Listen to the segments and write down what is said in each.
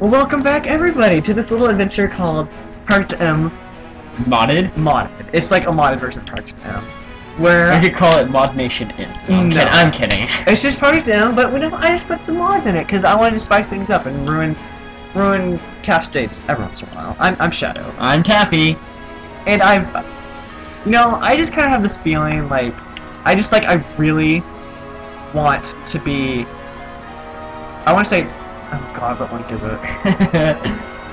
Well, welcome back, everybody, to this little adventure called Part M Modded? Modded. It's like a modded version of Part M, where I could call it Mod Nation In. No, I'm, No. kidding. I'm kidding. it's just Part M, but we I just put some mods in it because I wanted to spice things up and ruin ruin tap states every once in a while. I'm, I'm Shadow, I'm Taffy. and I've, you know, I just kind of have this feeling like, I just like I really want to be. I want to say it's. Oh God, what link is it?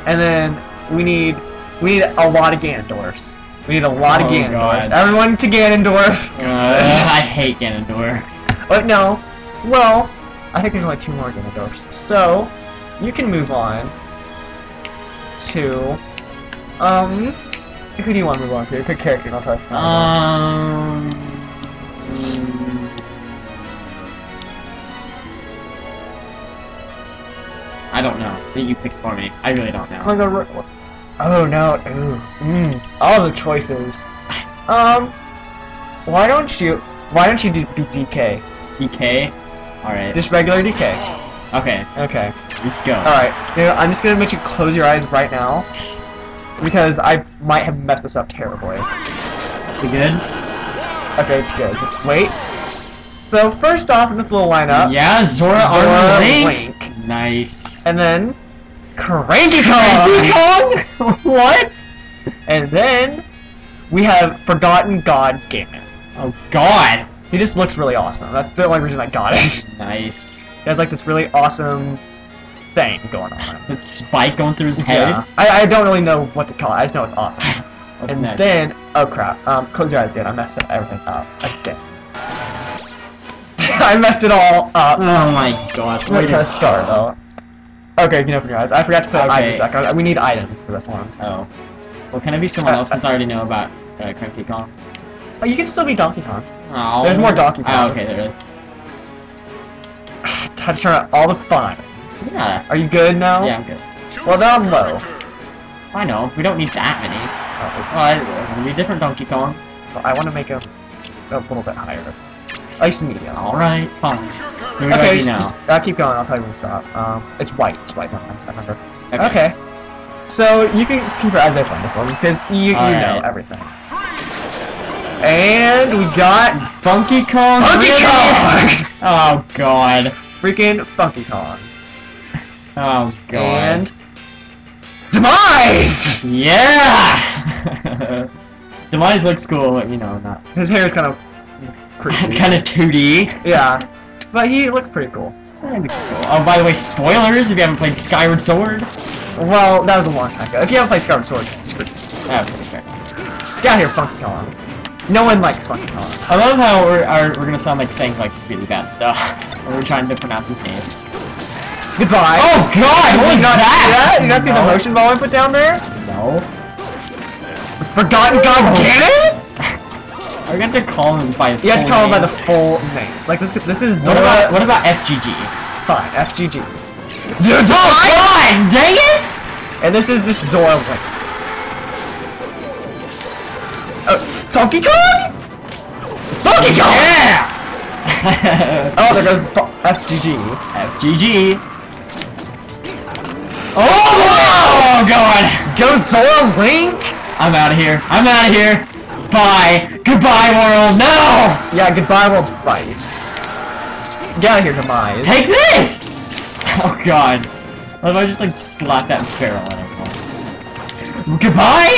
And then we need we need a lot of Ganondorfs. We need a lot of Oh, Ganondorfs. God. Everyone to Ganondorf. Uh, I hate Ganondorf. But no, well, I think there's only two more Ganondorfs. So you can move on to um. Who do you want to move on to? Pick character, I'll try. Um. I don't know. That you picked for me. I really don't know. I'm gonna Oh no! Ooh, mm, all the choices. Um, why don't you? Why don't you do be DK? DK. All right. Just regular DK. Okay. Okay. Let's go. Alright, you know, I'm just gonna make you close your eyes right now. Because I might have messed this up terribly. We good? Okay, it's good. Wait. So, first off in this little lineup, Yeah, Zora, Zora Armor Link. Link. Nice. and then Cranky Kong! Cranky Kong! what? And then we have Forgotten God Ganon. Oh God. He just looks really awesome. That's the only reason I got it. Nice. He has like this really awesome thing going on. That spike going through his head. Yeah. I, I don't really know what to call it. I just know it's awesome. And next? then, oh crap, um, close your eyes again. I messed up everything up again. I messed it all up. Oh my gosh. I'm gonna Wait try to start though. Okay, you can open your eyes. I forgot to put Okay. items back on. We need items for this one. Oh. Well, can I be someone Uh, else since I already know about uh, Cranky Kong? Oh, you can still be Donkey Kong. Oh. There's more Donkey Kong. Oh, okay, there is. Touch turn all the fun. Yeah. Are you good now? Yeah, I'm good. Well, now I'm low. I know. We don't need that many. Oh, it's- Oh, I, we different Donkey Kong. I want to make him a little bit higher. Ice medium. All right, fine. I Okay, do just, uh, keep going. I'll tell you when to stop. Um, it's white. It's white. No, I remember. Okay. Okay. So you can keep your eyes open on this one because you, you know everything. And we got Funky Kong. Funky? Kong! Oh God. freaking Funky Kong. Oh God. And Demise! Yeah. Demise looks cool, but you know, not His hair is kind of kind of 2D. Yeah. But he looks pretty cool. Oh, by the way, spoilers if you haven't played Skyward Sword. Well, that was a long time ago. If you haven't played Skyward Sword, screw you. Oh, okay, fair. Get out here, Funky Kong. No one likes Funky Kong. I love how we're, our, we're gonna sound like saying like really bad stuff when we're trying to pronounce his name. Goodbye. Oh God, what was you that? see that? Did you not see the motion ball I put down there? No. Forgotten God oh. Ganon? Going to have to call him by his You have to call him by the full name. Like this. This is What Zora. about what about FGG? Fine, FGG. Oh God, dang it! And this is just Zora Link. Oh, Funky Kong? Funky Kong! Yeah. Oh, there goes FGG. FGG. Oh, oh God! Go Zora Link? I'm out of here. I'm out of here. Bye. Goodbye, world. No. Yeah, goodbye, World Fight. Get out of here, Demise. Take this. Oh God. What if I just like slap that barrel at him? Goodbye.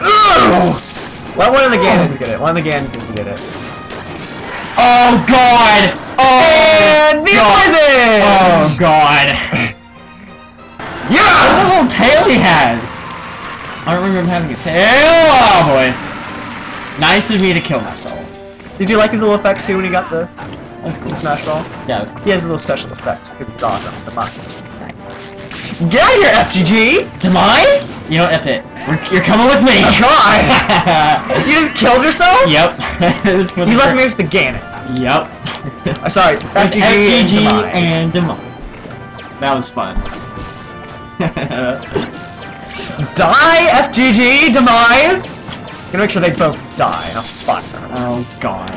Ugh! Let one of the Ganons get it. One of the Ganons to get it. Oh God. Oh. And the God. Oh God. Yeah! What little tail he has! I don't remember him having a tail. Oh boy. Nice of me to kill myself. Did you like his little effects too when he got the, the Smash Ball? Yeah. He has his little special effects because it's awesome. The Machins. Get out of here, FGG! Demise? You know, that's it. We're, you're coming with me. God! You just killed yourself? yep. You left me with the Ganons. Yep. Uh, sorry, FGG, and Demise. and Demise. That was fun. Die, FGG, Demise! Gonna make sure they both die Oh, fuck. oh god.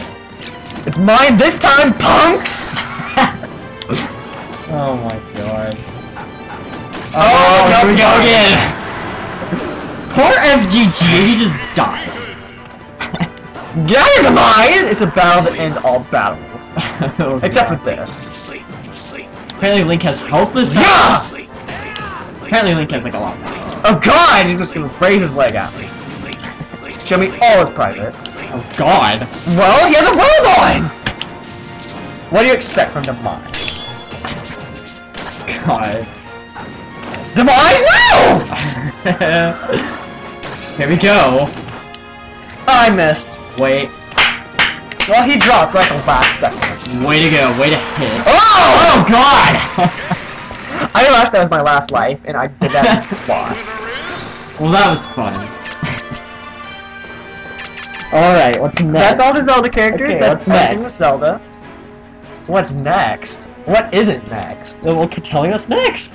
It's mine this time, punks! Oh my god. Oh, oh here no, we go again. Poor FGG, he just died. Get out of your demise! It's a battle that ends all battles. Oh, Except for this. Apparently Link has helpless Yeah! Apparently Link has like a lot of. Oh god! He's just gonna raise his leg at Show me all his privates. Oh god. Well, he has a robe on! What do you expect from Demise? God. Demise, no! Here we go. I miss. Wait. Well, he dropped right the last second. Way to go. Way to hit. Oh! Oh god! I realized that was my last life, and I did that and lost. well, that was fun. Alright, what's next? That's all the Zelda characters. Okay, That's what's everything next? with Zelda. What's next? What isn't next? So well, telling us next.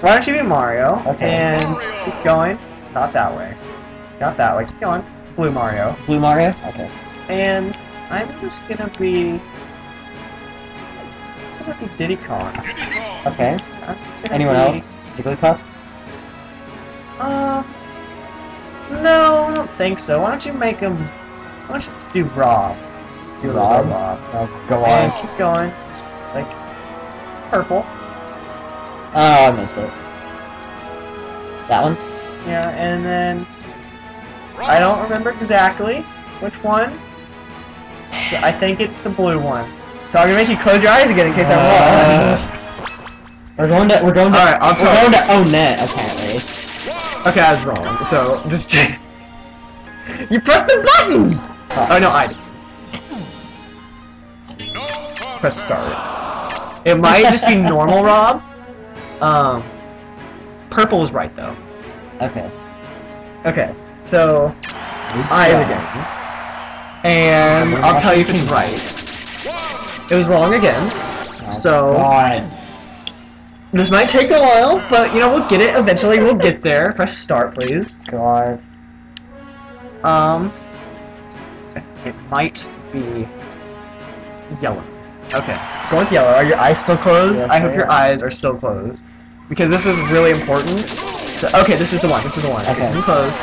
Why don't you be Mario? Okay. And keep going. Not that way. Not that way. Keep going. Blue Mario. Blue Mario? Okay. And I'm just gonna be. I'm gonna be Diddy Kong. Okay. I'm just gonna Anyone be, else? Jigglypuff? Uh. No, I don't think so. Why don't you make him. Why don't you do Rob? Do Rob? Rob. Oh, go And on. keep going. Just like. Purple. Oh, I missed it. That one? Yeah, and then. I don't remember exactly which one. So I think it's the blue one. So I'm gonna make you close your eyes again in case I'm wrong. Uh, We're going to, we're going to, Alright, I'll we're going to Onet, apparently. Okay, I was wrong. So just you press the buttons. Oh no, I press start. It might just be normal Rob. Um, purple was right though. Okay. Okay, so eyes again, and I'll tell you if it's right. It was wrong again. So- God. This might take a while, but you know we'll get it eventually. We'll get there. Press start, please. God. Um, it might be yellow. Okay, go with yellow. Are your eyes still closed? Yes, I hope your eyes are still closed. Because this is really important. So- okay, this is the one. This is the one. Okay. keep closed.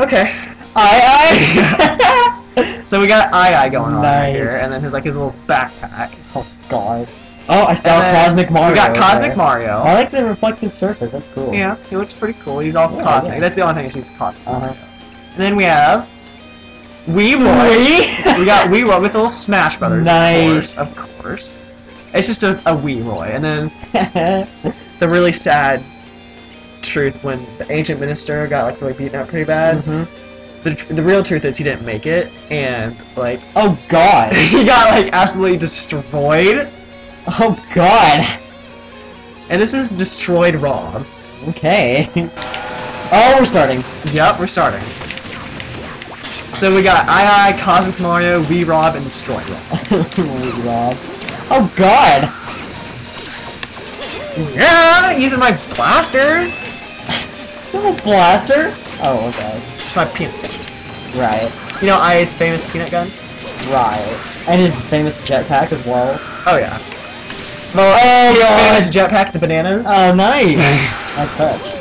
Okay. Aye, aye! So we got Aiai going on right here, and then his like his little backpack. oh, God. Oh, I saw Cosmic Mario. We got Cosmic there. Mario. I like the reflective surface, that's cool. Yeah, he looks pretty cool. He's all Yeah, cosmic. yeah. That's the only thing is he's cosmic. Uh-huh. And then we have Wee Roy. we got Wee Roy with little Smash Brothers. Nice. Of course. Of course. It's just a, a Wee Roy. And then the really sad truth when the ancient minister got like really beaten up pretty bad. Mhm. The, the real truth is he didn't make it, and like Oh, God. he got like absolutely destroyed. Oh, God. And this is destroyed Rob. Okay. Oh, we're starting. Yep, we're starting. So we got Aiai, Cosmic Mario, Wee Rob, and Destroy Rob. Rob. Oh, God. Yeah, using my blasters. Little blaster? Oh, okay. My peanut. Right. You know I's famous peanut gun? Right. And his famous jetpack as well. Oh yeah. Oh, oh His God. famous jetpack, the bananas. Oh, nice. nice touch.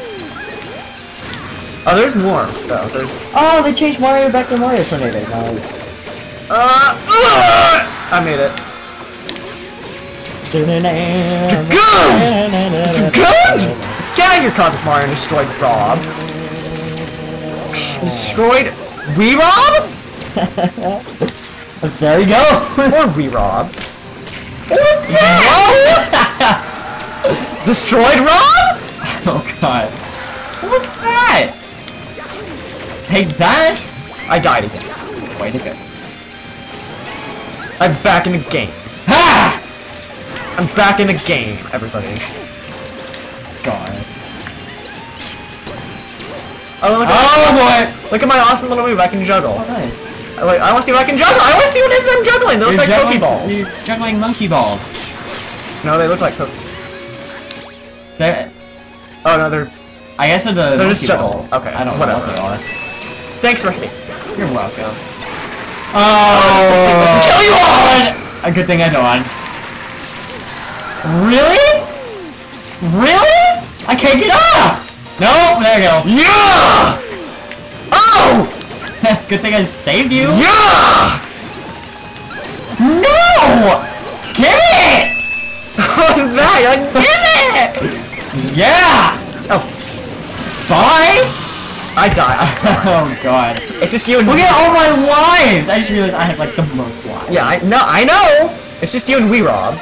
Oh, there's more though. There's Oh, they changed Mario back to Mario Tornado. Nice. uh, uh I made it. Good! Good! Get out of your Cosmic Mario and destroyed Rob. Destroyed Wee Rob? there you go! Or Wee Rob. What? Destroyed Rob? Oh god. What was that? Take that! I died again. Way to go. I'm back in the game. Ha! I'm back in the game, everybody. God. Oh, look at Oh boy! Look at my awesome little move. I can juggle. Oh nice. I, like, I want to see what I can juggle. I want to see what it is I'm juggling. They look like juggling, Pokeballs. You're juggling monkey balls. No, they look like Poke. They're, Oh no, they're. I guess they're the They're just balls. Okay, I don't whatever. know what they are. Thanks for hitting. You're welcome. Oh, kill you all! A good thing I don't. Really? Really? I can't get up! No, there you go. Yeah! Oh! oh! Good thing I saved you. Yeah! No! Give it! What was that? Give it! Yeah! oh, Bye! I die. oh god. It's just you and Look me. at all my lives! I just realized I have like the most lives. Yeah, I know. I know. It's just you and we Rob.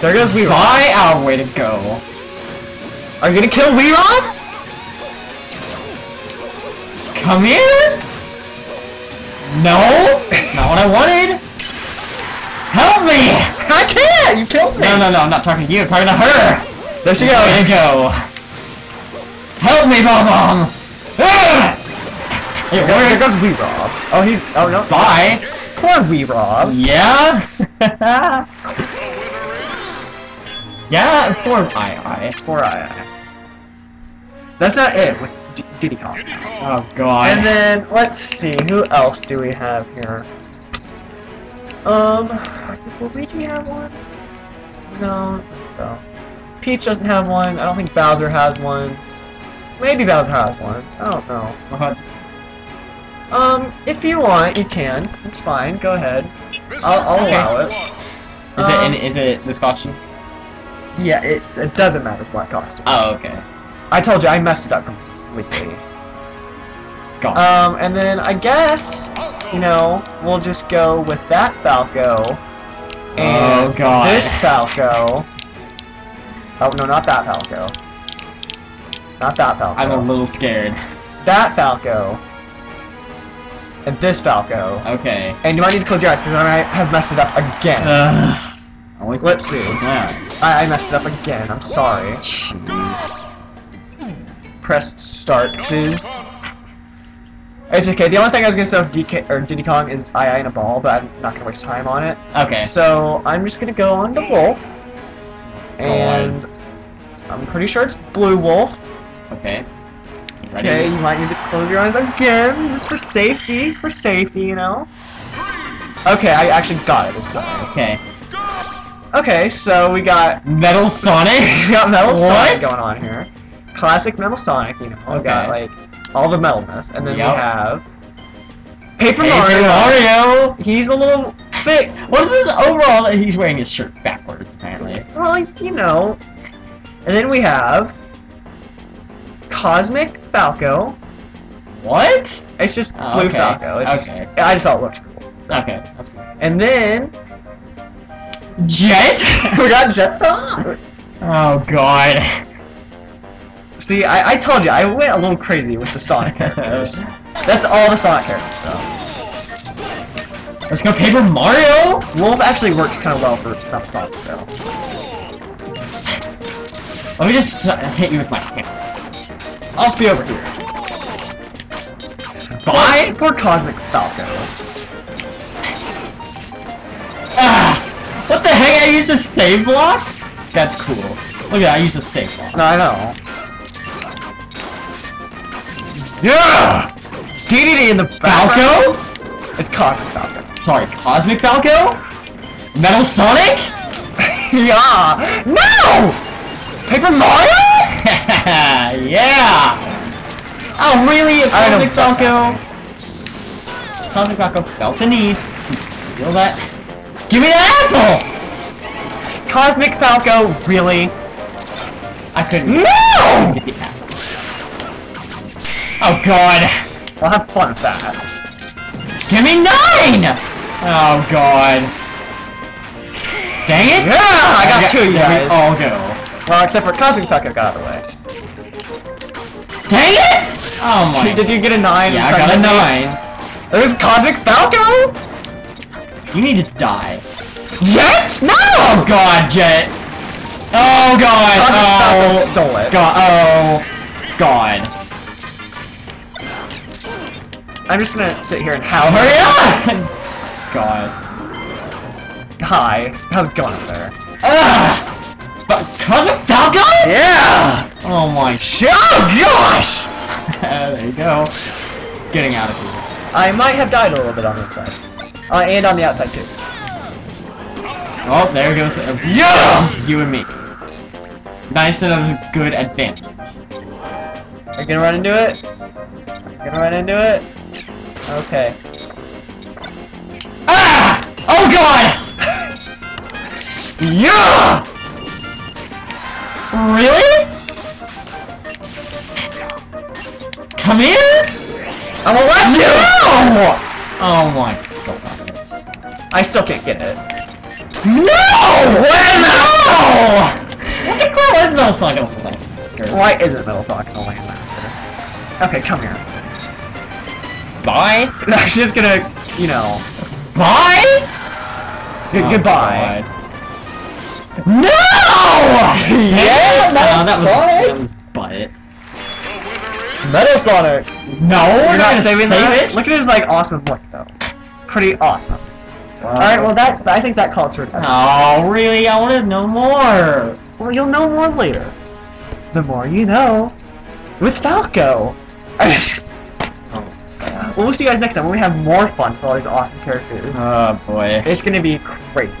There goes we Rob. Bye, our way to go. Are you gonna kill we Rob? Come here? No! That's not what I wanted! Help me! I can't. You killed me. No, no, no, I'm not talking to you, I'm talking to her! There she Way goes. to go! Help me, Bomb Bomb! Ah! There goes, there goes we Rob. Oh, he's. Oh no. Bye! Poor we Rob. Yeah? yeah, poor Aiai. Poor I. I. That's not it with D Diddy Kong. Oh god. And then let's see, who else do we have here? Um, does Luigi have one? No, I don't think so. Peach doesn't have one. I don't think Bowser has one. Maybe Bowser has one. I don't know. What? Um, if you want, you can. It's fine. Go ahead. I'll, I'll allow it. Is Um, it is it this costume? Yeah, it, it doesn't matter what costume. Oh, okay. I told you I messed it up completely. God. Um, and then I guess, you know, we'll just go with that Falco. And Oh, God. this Falco. Oh, no, not that Falco. Not that Falco. I'm a little scared. That Falco. And this Falco. Okay. And you might need to close your eyes because I have messed it up again. Always Let's see. I, I messed it up again. I'm sorry. Press start, please. It's okay. The only thing I was gonna say with DK or Diddy Kong is I in a ball, but I'm not gonna waste time on it. Okay. So I'm just gonna go on to Wolf, and I'm pretty sure it's Blue Wolf. Okay. Ready? Okay, you might need to close your eyes again, just for safety. For safety, you know. Okay, I actually got it this time. Okay. Okay, so we got Metal Sonic. we got Metal Sonic going on here. Classic Metal Sonic, you know. We got like all the metalness, and then Yep. we have Paper, Paper Mario. Mario. He's a little bit, What is this overall that he's wearing his shirt backwards apparently? well, like you know. And then we have Cosmic Falco. What? It's just Oh, Blue okay. Falco. It's just I just thought it looked cool. Okay. That's cool. And then Jet? we got Jet. oh god. See, I, I told you, I went a little crazy with the Sonic characters. That's all the Sonic characters, so. Let's go Paper Mario. Wolf actually works kind of well for not Sonic, though. Let me just hit you with my hammer. I'll be over here. Bye. Poor Cosmic Falco. Ah! What the heck? I used a save block? That's cool. Look at that, I used a save block. No, I know. Yeah! DDD in the background. Falco? It's Cosmic Falco. Sorry, Cosmic Falco? Metal Sonic? yeah! No! Paper Mario? yeah! Oh, really? I Cosmic Falco? Cosmic Falco felt the need to steal that. Give me that apple! Cosmic Falco, really? I couldn't No! get the apple. Oh god. I'll have fun with that. Give me nine! Oh god. Dang it! Yeah! I got two of you guys. all go. Well, except for Cosmic Falco got out of the way. Dang it! Oh my. Did you get a nine? Yeah, in I got a of me? nine. There's Cosmic Falco? You need to die. Jet? No! Oh god, Jet. Oh god. Cosmic Falco Oh stole it. god. Oh god. I'm just gonna sit here and howl. Hurry up! God. Hi. How's it going up there? Ah! But Cosmic Falco? Yeah! Oh my Sh- Oh gosh! there you go. Getting out of here. I might have died a little bit on the inside. Uh, and on the outside too. Oh, there goes. Uh, Yeah! you and me. Nice that I was good advantage. Are you gonna run into it? Gonna run into it? Okay. Ah! Oh god! yeah! Really? Come here? I'm gonna let you! No! Oh my god. I still can't get it. No! When? No! What the crap? Is Metal Sonic oh, gonna play? Why isn't Metal Sonic the Landmaster? Okay, come here. Bye? I'm just gonna, you know. Bye? Good, Oh, goodbye. God. No! Yeah, no, Metal that was Sonic. that was butt. Metal Sonic! No, You're we're not saving save that? it. Look at his like awesome look though. It's pretty awesome. Alright, well that I think that calls for episode. Oh, really? I want to know more. Well you'll know more later. The more you know. With Falco. Oh, well we'll see you guys next time when we have more fun with all these awesome characters. oh boy. It's gonna be crazy.